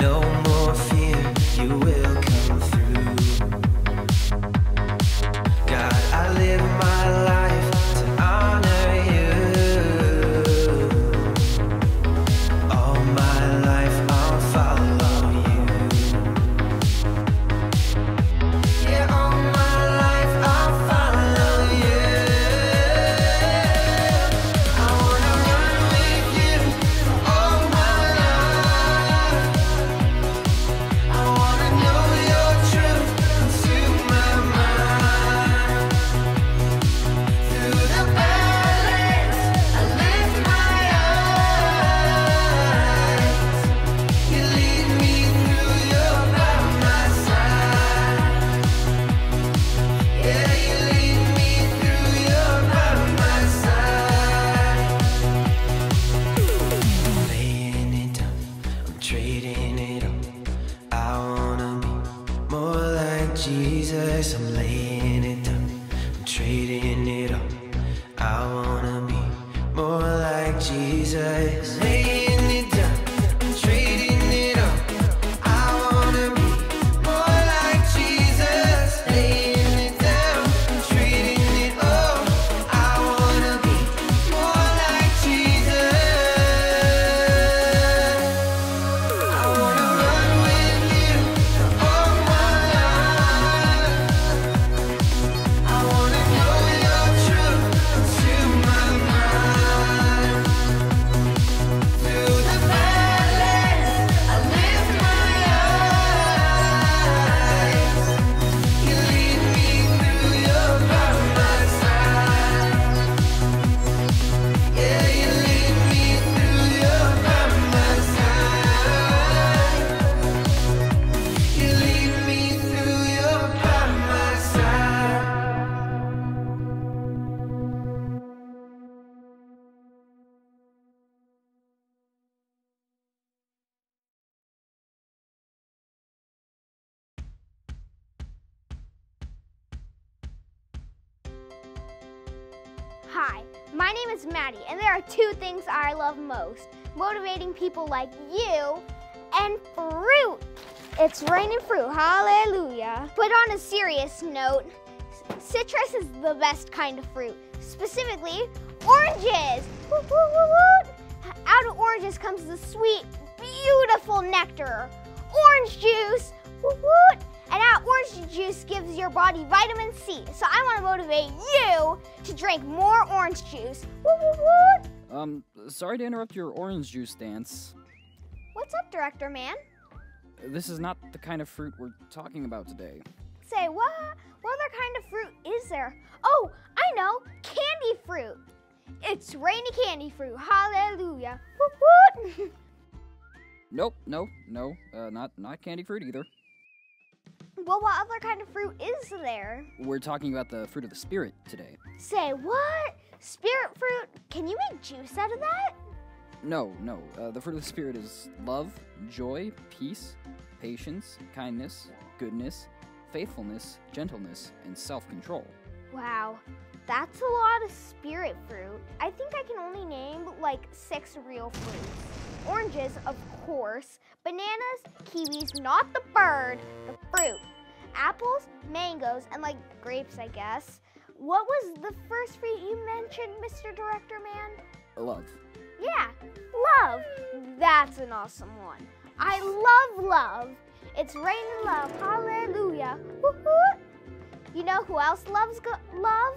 No Jesus. I'm laying it down, I'm trading it up. I wanna name is Maddie, and there are two things I love most motivating people like you and fruit. It's raining fruit, hallelujah. But on a serious note, citrus is the best kind of fruit, specifically oranges. Out of oranges comes the sweet, beautiful nectar. Orange juice. And that orange juice gives your body vitamin C. So I want to motivate you to drink more orange juice. Woo, woo, woo. Um, sorry to interrupt your orange juice dance. What's up, Director Man? This is not the kind of fruit we're talking about today. Say what? What other kind of fruit is there? Oh, I know, candy fruit. It's rainy candy fruit. Hallelujah. Woot woot. Nope, no, no, uh, not not candy fruit either. Well, what other kind of fruit is there? We're talking about the fruit of the spirit today. Say what? Spirit fruit? Can you make juice out of that? No, no, uh, the fruit of the spirit is love, joy, peace, patience, kindness, goodness, faithfulness, gentleness, and self-control. Wow, that's a lot of spirit fruit. I think I can only name like six real fruits. Oranges, of course. Bananas, kiwis, not the bird, the fruit. apples, mangoes, and like grapes, I guess. What was the first fruit you mentioned, Mr. Director Man? Love. Yeah, love. That's an awesome one. I love love. It's raining love. Hallelujah. Woo-hoo. You know who else loves go- love?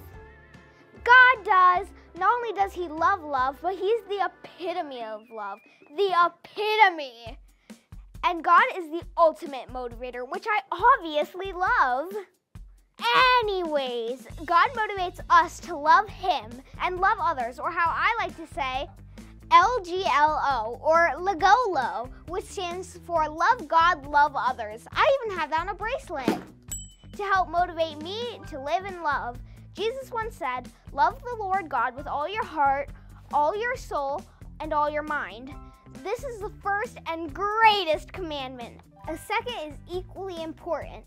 God does. Not only does he love love, but he's the epitome of love. The epitome. And God is the ultimate motivator, which I obviously love. Anyways, God motivates us to love Him and love others, or how I like to say, LGLO, or LEGOLO, which stands for Love God, Love Others. I even have that on a bracelet to help motivate me to live in love. Jesus once said, Love the Lord God with all your heart, all your soul, and all your mind. This is the first and greatest commandment. A second is equally important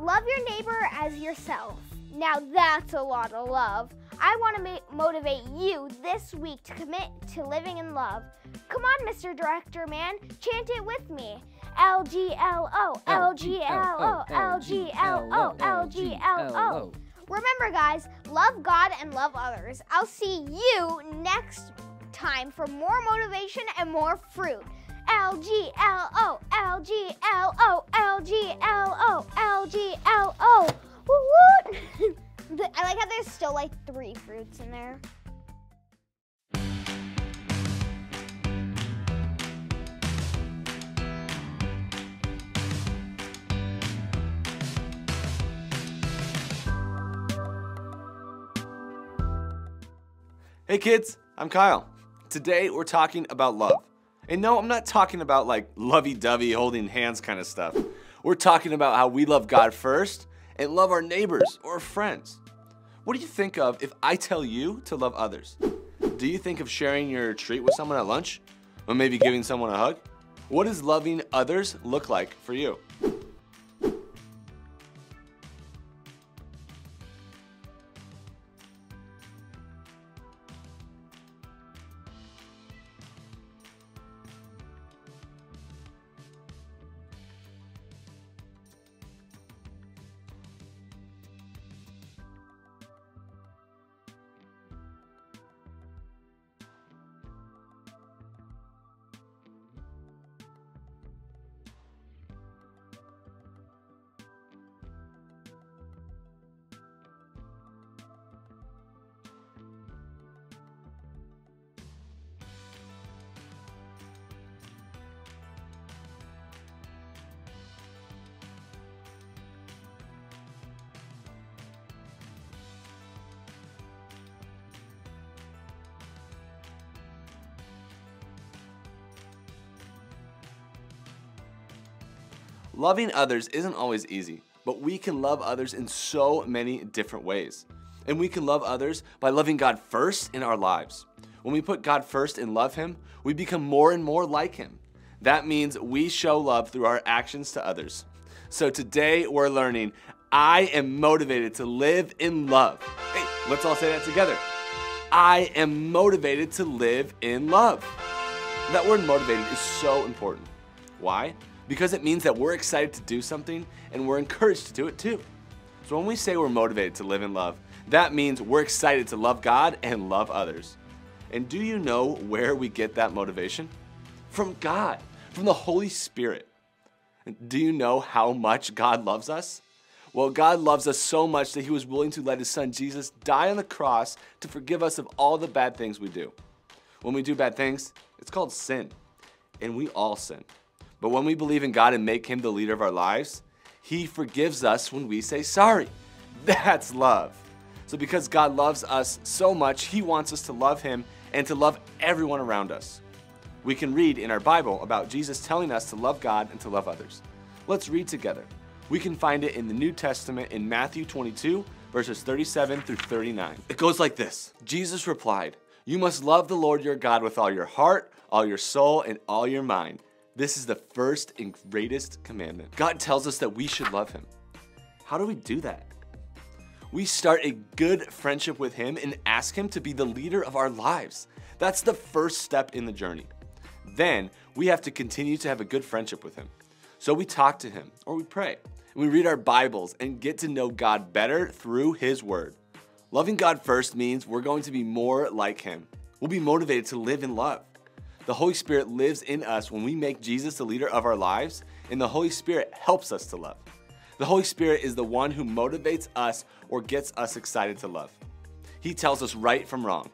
love your neighbor as yourself. Now that's a lot of love. I want to ma- motivate you this week to commit to living in love. Come on, Mr. Director Man, chant it with me. L G L O, L G L O, L G L O, L G L O. Remember, guys, love God and love others. I'll see you next time for more motivation and more fruit. L G L O, L G L O, L G L O, L G L O. Woo woo! I like how there's still like three fruits in there. Hey kids, I'm Kyle. Today we're talking about love. And no, I'm not talking about like lovey dovey holding hands kind of stuff. We're talking about how we love God first and love our neighbors or friends. What do you think of if I tell you to love others? Do you think of sharing your treat with someone at lunch? Or maybe giving someone a hug? What does loving others look like for you? Loving others isn't always easy, but we can love others in so many different ways. And we can love others by loving God first in our lives. When we put God first and love Him, we become more and more like Him. That means we show love through our actions to others. So today we're learning I am motivated to live in love. Hey, let's all say that together. I am motivated to live in love. That word motivated is so important. Why? Because it means that we're excited to do something and we're encouraged to do it too. So when we say we're motivated to live in love, that means we're excited to love God and love others. And do you know where we get that motivation? From God, from the Holy Spirit. Do you know how much God loves us? Well, God loves us so much that He was willing to let His Son Jesus die on the cross to forgive us of all the bad things we do. When we do bad things, it's called sin. And we all sin. But when we believe in God and make Him the leader of our lives, He forgives us when we say sorry. That's love. So, because God loves us so much, He wants us to love Him and to love everyone around us. We can read in our Bible about Jesus telling us to love God and to love others. Let's read together. We can find it in the New Testament in Matthew 22, verses 37 through 39. It goes like this Jesus replied, You must love the Lord your God with all your heart, all your soul, and all your mind. This is the first and greatest commandment. God tells us that we should love Him. How do we do that? We start a good friendship with Him and ask Him to be the leader of our lives. That's the first step in the journey. Then we have to continue to have a good friendship with Him. So we talk to Him or we pray. We read our Bibles and get to know God better through His Word. Loving God first means we're going to be more like Him. We'll be motivated to live in love. The Holy Spirit lives in us when we make Jesus the leader of our lives, and the Holy Spirit helps us to love. The Holy Spirit is the one who motivates us or gets us excited to love. He tells us right from wrong.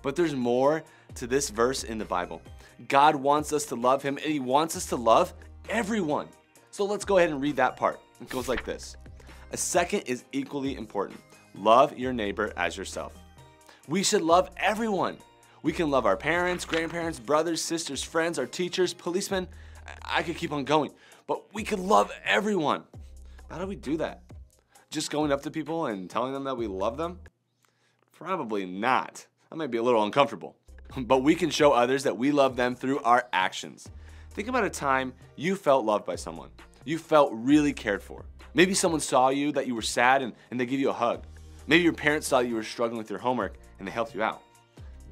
But there's more to this verse in the Bible. God wants us to love Him, and He wants us to love everyone. So let's go ahead and read that part. It goes like this A second is equally important love your neighbor as yourself. We should love everyone. We can love our parents, grandparents, brothers, sisters, friends, our teachers, policemen. I could keep on going, but we could love everyone. How do we do that? Just going up to people and telling them that we love them? Probably not. That might be a little uncomfortable. But we can show others that we love them through our actions. Think about a time you felt loved by someone. You felt really cared for. Maybe someone saw you that you were sad and, and they give you a hug. Maybe your parents saw you were struggling with your homework and they helped you out.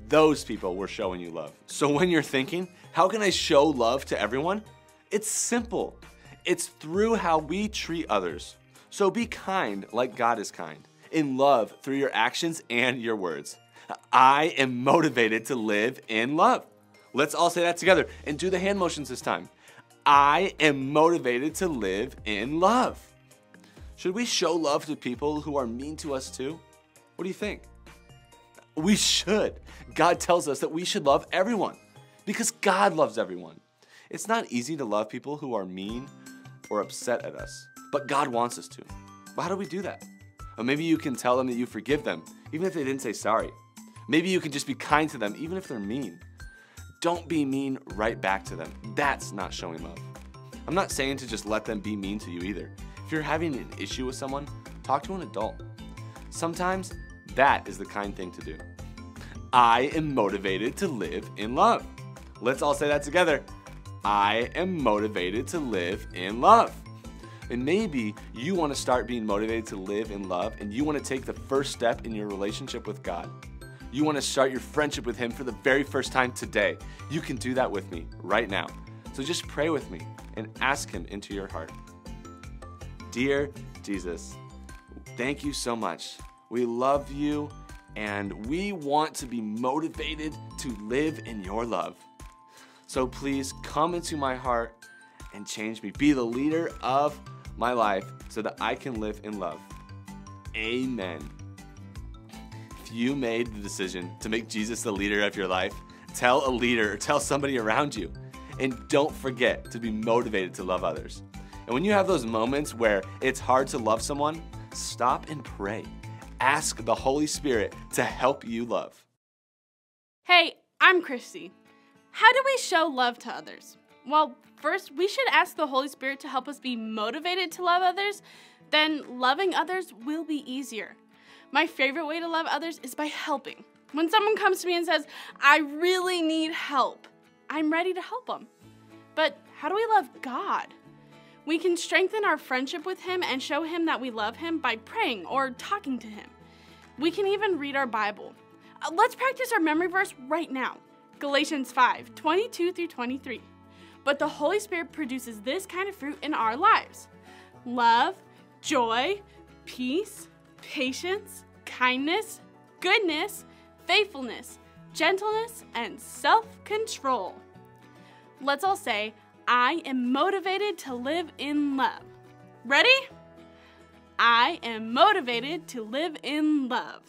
Those people were showing you love. So when you're thinking, how can I show love to everyone? It's simple. It's through how we treat others. So be kind like God is kind, in love through your actions and your words. I am motivated to live in love. Let's all say that together and do the hand motions this time. I am motivated to live in love. Should we show love to people who are mean to us too? What do you think? We should. God tells us that we should love everyone because God loves everyone. It's not easy to love people who are mean or upset at us, but God wants us to. But how do we do that? Or maybe you can tell them that you forgive them, even if they didn't say sorry. Maybe you can just be kind to them, even if they're mean. Don't be mean right back to them. That's not showing love. I'm not saying to just let them be mean to you either. If you're having an issue with someone, talk to an adult. Sometimes that is the kind thing to do. I am motivated to live in love. Let's all say that together. I am motivated to live in love. And maybe you want to start being motivated to live in love and you want to take the first step in your relationship with God. You want to start your friendship with Him for the very first time today. You can do that with me right now. So just pray with me and ask Him into your heart. Dear Jesus, thank you so much. We love you and we want to be motivated to live in your love. So please come into my heart and change me. Be the leader of my life so that I can live in love. Amen. If you made the decision to make Jesus the leader of your life, tell a leader or tell somebody around you. And don't forget to be motivated to love others. And when you have those moments where it's hard to love someone, stop and pray. Ask the Holy Spirit to help you love. Hey, I'm Christy. How do we show love to others? Well, first, we should ask the Holy Spirit to help us be motivated to love others. Then, loving others will be easier. My favorite way to love others is by helping. When someone comes to me and says, I really need help, I'm ready to help them. But how do we love God? We can strengthen our friendship with Him and show Him that we love Him by praying or talking to Him. We can even read our Bible. Uh, let's practice our memory verse right now Galatians 5 22 through 23. But the Holy Spirit produces this kind of fruit in our lives love, joy, peace, patience, kindness, goodness, faithfulness, gentleness, and self control. Let's all say, I am motivated to live in love. Ready? I am motivated to live in love.